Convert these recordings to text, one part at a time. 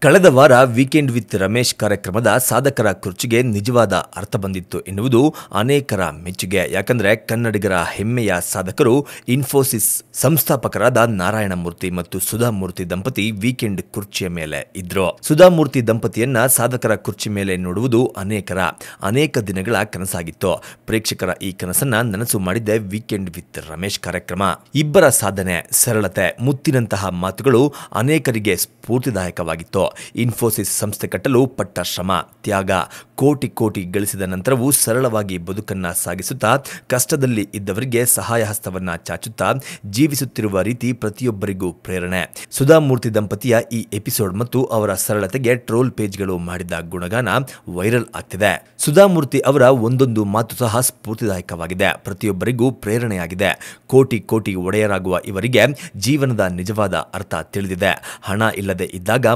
ಕಳೆದ ವಾರ weekend with Ramesh ಕಾರ್ಯಕ್ರಮದ ಸಾಧಕರ ಕುರ್ಚಿಗೆ ನಿಜವಾದ ಅರ್ಥ ಬಂದಿತ್ತು ಎನ್ನುವುದು ಅನೇಕರ ಮೆಚ್ಚುಗೆ. ಯಾಕಂದರೆ ಕನ್ನಡಿಗರ ಹೆಮ್ಮೆಯ ಸಾಧಕರು ಇನ್ಫೋಸಿಸ್ ಸಂಸ್ಥಾಪಕರಾದ ನಾರಾಯಣಮೂರ್ತಿ ಮತ್ತು ಸುಧಾಮೂರ್ತಿ ದಂಪತಿ ವೀಕೆಂಡ್ ಕುರ್ಚಿಯ ಮೇಲೆ ಇದ್ರು. ಸುಧಾಮೂರ್ತಿ ದಂಪತಿಯನ್ನ ಸಾಧಕರ ಕುರ್ಚಿ ಮೇಲೆ ನೋಡುವುದು ಅನೇಕರ, ಅನೇಕ ದಿನಗಳ ಕನಸಾಗಿತ್ತು. ಪ್ರೇಕ್ಷಕರ ಈ ಕನಸನ್ನ ನನಸು ಮಾಡಿದ್ದೆ ವೀಕೆಂಡ್ ವಿತ್ ರಮೇಶ್ ಕಾರ್ಯಕ್ರಮ. ಇಬ್ಬರ ಸಾಧನೆ, ಸರಳತೆ, ಮುತ್ತಿನಂತಹ ಮಾತುಗಳು ಅನೇಕರಿಗೆ ಸ್ಫೂರ್ತಿದಾಯಕವಾಗಿತ್ತು. ಇನ್ಫೋಸಿಸ್ ಸಂಸ್ಥೆ ಕಟ್ಟಲು ಪಟ್ಟ ಶ್ರಮ. ತ್ಯಾಗ ಕೋಟಿ ಕೋಟಿ ಗಳಿಸಿದ ನಂತರವೂ ಸರಳವಾಗಿ ಬದುಕನ್ನ ಸಾಗಿಸುತ್ತಾ, ಕಷ್ಟದಲ್ಲಿ ಇದ್ದವರಿಗೆ ಸಹಾಯ ಹಸ್ತವನ್ನ ಚಾಚುತ್ತಾ ಜೀವಿಸುತ್ತಿರುವ ರೀತಿ ಪ್ರತಿಯೊಬ್ಬರಿಗೂ ಪ್ರೇರಣೆ. ಸುಧಾಮೂರ್ತಿ ದಂಪತಿಯ ಈ ಎಪಿಸೋಡ್ ಮತ್ತು ಅವರ ಸರಳತೆಗೆ ಟ್ರೋಲ್ ಪೇಜ್ಗಳು ಮಾಡಿದ ಗುಣಗಾನ ವೈರಲ್ ಆಗ್ತಿದೆ. ಸುಧಾಮೂರ್ತಿ ಅವರ ಒಂದೊಂದು ಮಾತು ಸಹ ಸ್ಫೂರ್ತಿದಾಯಕವಾಗಿದೆ. ಪ್ರತಿಯೊಬ್ಬರಿಗೂ ಪ್ರೇರಣೆಯಾಗಿದೆ. ಕೋಟಿ ಕೋಟಿ ಒಡೆಯರಾಗುವ ಇವರಿಗೆ ಜೀವನದ ನಿಜವಾದ ಅರ್ಥ ತಿಳಿದಿದೆ. ಹಣ ಇಲ್ಲದೆ ಇದ್ದಾಗ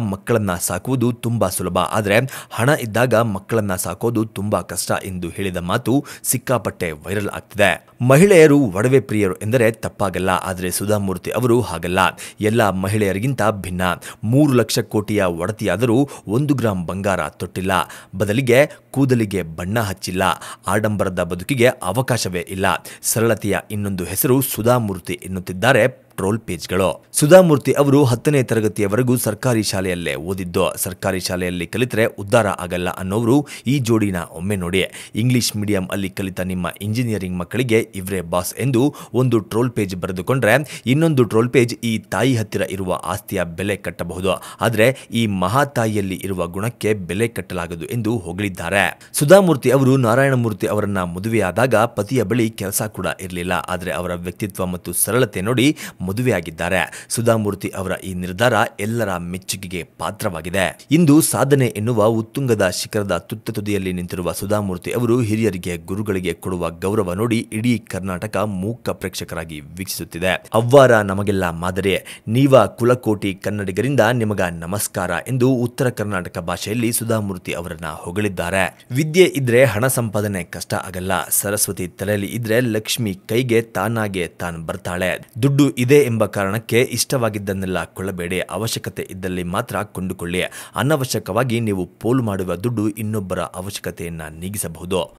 ಮಕ್ಕಳನ್ನ ಸಾಕುವುದು ತುಂಬಾ ಸುಲಭ. ಆದರೆ ಹಣ ಇದ್ದಾಗ ಮಕ್ಕಳನ್ನ ಸಾಕೋದು ತುಂಬಾ ಕಷ್ಟ ಎಂದು ಹೇಳಿದ ಮಾತು ಸಿಕ್ಕಾಪಟ್ಟೆ ವೈರಲ್ ಆಗ್ತಿದೆ. ಮಹಿಳೆಯರು ಒಡವೆ ಪ್ರಿಯರು ಎಂದರೆ ತಪ್ಪಾಗಲ್ಲ. ಆದರೆ ಸುಧಾಮೂರ್ತಿ ಅವರು ಹಾಗಲ್ಲ. ಎಲ್ಲ ಮಹಿಳೆಯರಿಗಿಂತ ಭಿನ್ನ. ಮೂರು ಲಕ್ಷ ಕೋಟಿಯ ಒಡತಿಯಾದರೂ ಒಂದು ಗ್ರಾಂ ಬಂಗಾರ ತೊಟ್ಟಿಲ್ಲ. ಬದಲಿಗೆ ಕೂದಲಿಗೆ ಬಣ್ಣ ಹಚ್ಚಿಲ್ಲ. ಆಡಂಬರದ ಬದುಕಿಗೆ ಅವಕಾಶವೇ ಇಲ್ಲ. ಸರಳತೆಯ ಇನ್ನೊಂದು ಹೆಸರು ಸುಧಾಮೂರ್ತಿ ಎನ್ನುತ್ತಿದ್ದಾರೆ ಟ್ರೋಲ್ ಪೇಜ್ಗಳು. ಸುಧಾಮೂರ್ತಿ ಅವರು ಹತ್ತನೇ ತರಗತಿಯವರೆಗೂ ಸರ್ಕಾರಿ ಶಾಲೆಯಲ್ಲೇ ಓದಿದ್ದು. ಸರ್ಕಾರಿ ಶಾಲೆಯಲ್ಲಿ ಕಲಿತರೆ ಉದ್ಧಾರ ಆಗಲ್ಲ ಅನ್ನೋರು ಈ ಜೋಡಿನ ಒಮ್ಮೆ ನೋಡಿ. ಇಂಗ್ಲಿಷ್ ಮೀಡಿಯಂ ಅಲ್ಲಿ ಕಲಿತ ನಿಮ್ಮ ಇಂಜಿನಿಯರಿಂಗ್ ಮಕ್ಕಳಿಗೆ ಇವ್ರೇ ಬಾಸ್ ಎಂದು ಒಂದು ಟ್ರೋಲ್ ಪೇಜ್ ಬರೆದುಕೊಂಡ್ರೆ, ಇನ್ನೊಂದು ಟ್ರೋಲ್ ಪೇಜ್ ಈ ತಾಯಿ ಹತ್ತಿರ ಇರುವ ಆಸ್ತಿಯ ಬೆಲೆ ಕಟ್ಟಬಹುದು. ಆದರೆ ಈ ಮಹಾತಾಯಿಯಲ್ಲಿ ಇರುವ ಗುಣಕ್ಕೆ ಬೆಲೆ ಕಟ್ಟಲಾಗದು ಎಂದು ಹೊಗಳಿದ್ದಾರೆ. ಸುಧಾಮೂರ್ತಿ ಅವರು ನಾರಾಯಣಮೂರ್ತಿ ಅವರನ್ನ ಮದುವೆಯಾದಾಗ ಪತಿಯ ಬಳಿ ಕೆಲಸ ಕೂಡ ಇರಲಿಲ್ಲ. ಆದರೆ ಅವರ ವ್ಯಕ್ತಿತ್ವ ಮತ್ತು ಸರಳತೆ ನೋಡಿ ಮದುವೆಯಾಗಿದ್ದಾರೆ. ಸುಧಾಮೂರ್ತಿ ಅವರ ಈ ನಿರ್ಧಾರ ಎಲ್ಲರ ಮೆಚ್ಚುಗೆಗೆ ಪಾತ್ರವಾಗಿದೆ. ಇಂದು ಸಾಧನೆ ಎನ್ನುವ ಉತ್ತುಂಗದ ಶಿಖರದ ತುತ್ತ ತುದಿಯಲ್ಲಿ ನಿಂತಿರುವ ಸುಧಾಮೂರ್ತಿ ಅವರು ಹಿರಿಯರಿಗೆ, ಗುರುಗಳಿಗೆ ಕೊಡುವ ಗೌರವ ನೋಡಿ ಇಡೀ ಕರ್ನಾಟಕ ಮೂಕ ಪ್ರೇಕ್ಷಕರಾಗಿ ವೀಕ್ಷಿಸುತ್ತಿದೆ. ಅವ್ವಾರ ನಮಗೆಲ್ಲ ಮಾದರಿ. ನೀವ ಕುಲಕೋಟಿ ಕನ್ನಡಿಗರಿಂದ ನಿಮಗ ನಮಸ್ಕಾರ ಎಂದು ಉತ್ತರ ಕರ್ನಾಟಕ ಭಾಷೆಯಲ್ಲಿ ಸುಧಾಮೂರ್ತಿ ಅವರನ್ನ ಹೊಗಳಿದ್ದಾರೆ. ವಿದ್ಯೆ ಇದ್ರೆ ಹಣ ಸಂಪಾದನೆ ಕಷ್ಟ ಆಗಲ್ಲ. ಸರಸ್ವತಿ ತಲೆಯಲ್ಲಿ ಇದ್ರೆ ಲಕ್ಷ್ಮಿ ಕೈಗೆ ತಾನಾಗೆ ತಾನು ಬರ್ತಾಳೆ. ದುಡ್ಡು ಇದೆ ಎಂಬ ಕಾರಣಕ್ಕೆ ಇಷ್ಟವಾಗಿದ್ದನ್ನೆಲ್ಲ ಕೊಳ್ಳಬೇಡಿ ಅವಶ್ಯಕತೆ ಇದ್ದಲ್ಲಿ ಮಾತ್ರ ಕೊಂಡುಕೊಳ್ಳಿ. ಅನವಶ್ಯಕವಾಗಿ ನೀವು ಪೋಲು ಮಾಡುವ ದುಡ್ಡು ಇನ್ನೊಬ್ಬರ ಅವಶ್ಯಕತೆಯನ್ನು ನೀಗಿಸಬಹುದು.